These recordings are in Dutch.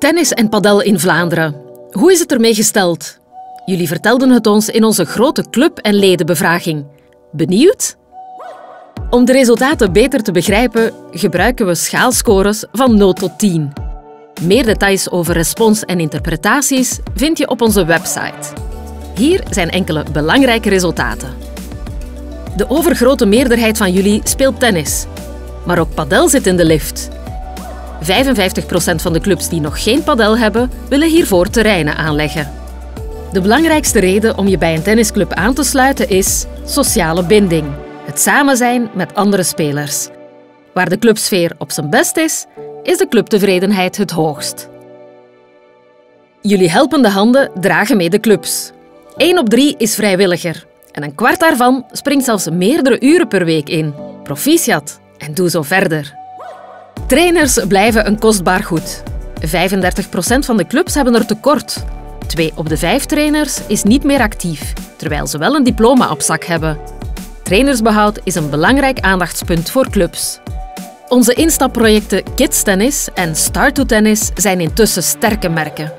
Tennis en padel in Vlaanderen. Hoe is het ermee gesteld? Jullie vertelden het ons in onze grote club- en ledenbevraging. Benieuwd? Om de resultaten beter te begrijpen, gebruiken we schaalscores van 0 tot 10. Meer details over respons en interpretaties vind je op onze website. Hier zijn enkele belangrijke resultaten. De overgrote meerderheid van jullie speelt tennis. Maar ook padel zit in de lift. 55% van de clubs die nog geen padel hebben, willen hiervoor terreinen aanleggen. De belangrijkste reden om je bij een tennisclub aan te sluiten is sociale binding. Het samen zijn met andere spelers. Waar de clubsfeer op zijn best is, is de clubtevredenheid het hoogst. Jullie helpende handen dragen mee de clubs. 1 op 3 is vrijwilliger en een kwart daarvan springt zelfs meerdere uren per week in. Proficiat en doe zo verder. Trainers blijven een kostbaar goed. 35% van de clubs hebben er tekort. Twee op de vijf trainers is niet meer actief, terwijl ze wel een diploma op zak hebben. Trainersbehoud is een belangrijk aandachtspunt voor clubs. Onze instapprojecten Kids Tennis en Start to Tennis zijn intussen sterke merken.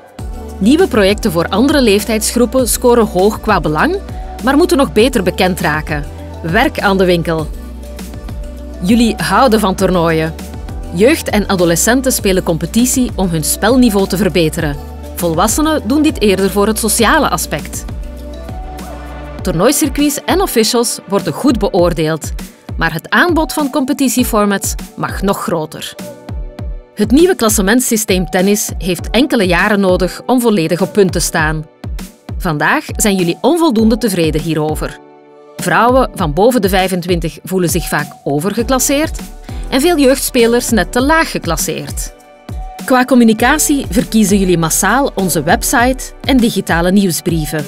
Nieuwe projecten voor andere leeftijdsgroepen scoren hoog qua belang, maar moeten nog beter bekend raken. Werk aan de winkel. Jullie houden van toernooien. Jeugd en adolescenten spelen competitie om hun spelniveau te verbeteren. Volwassenen doen dit eerder voor het sociale aspect. Toernooicircuits en officials worden goed beoordeeld, maar het aanbod van competitieformats mag nog groter. Het nieuwe klassementssysteem tennis heeft enkele jaren nodig om volledig op punt te staan. Vandaag zijn jullie onvoldoende tevreden hierover. Vrouwen van boven de 25 voelen zich vaak overgeklasseerd en veel jeugdspelers net te laag geklasseerd. Qua communicatie verkiezen jullie massaal onze website en digitale nieuwsbrieven.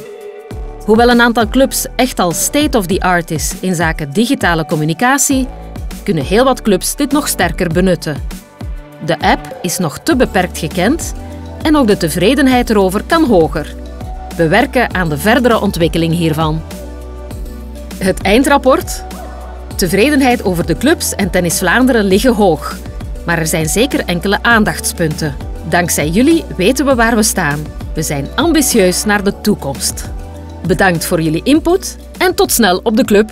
Hoewel een aantal clubs echt al state of the art is in zaken digitale communicatie, kunnen heel wat clubs dit nog sterker benutten. De app is nog te beperkt gekend en ook de tevredenheid erover kan hoger. We werken aan de verdere ontwikkeling hiervan. Het eindrapport? Tevredenheid over de clubs en Tennis Vlaanderen liggen hoog. Maar er zijn zeker enkele aandachtspunten. Dankzij jullie weten we waar we staan. We zijn ambitieus naar de toekomst. Bedankt voor jullie input en tot snel op de club.